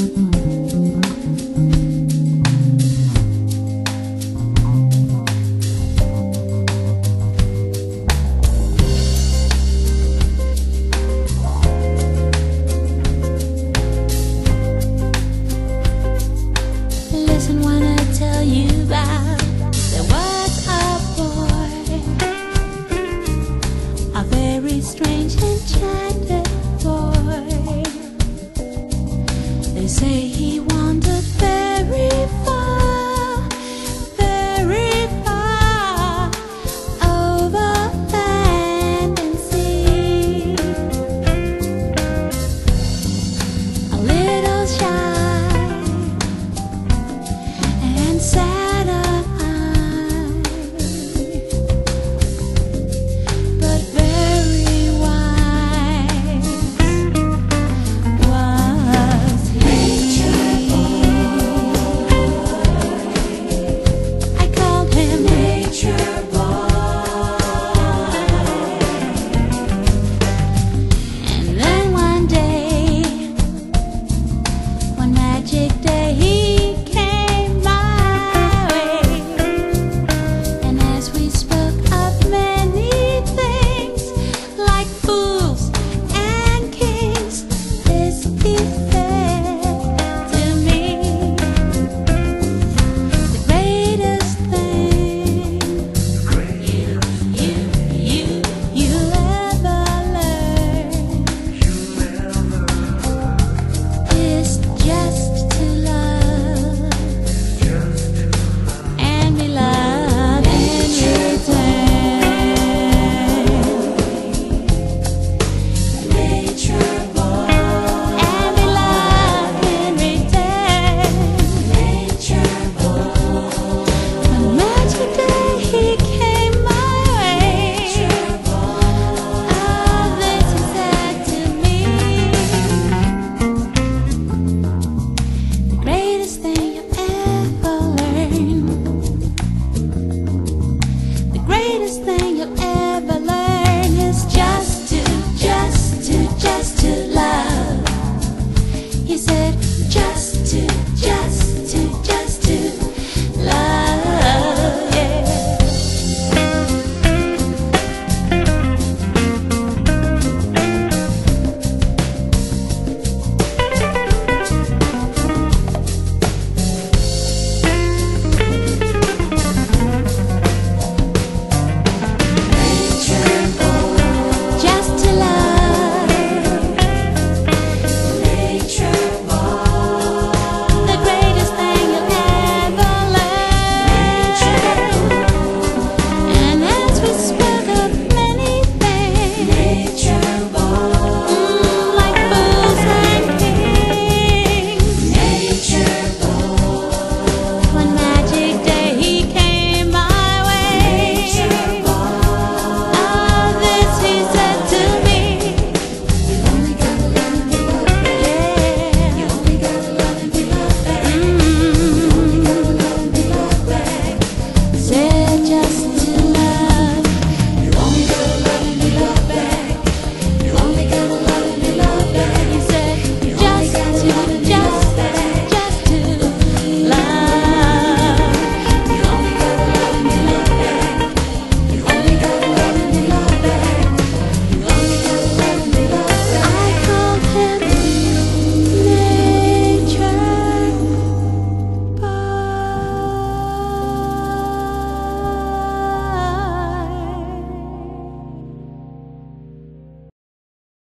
You. say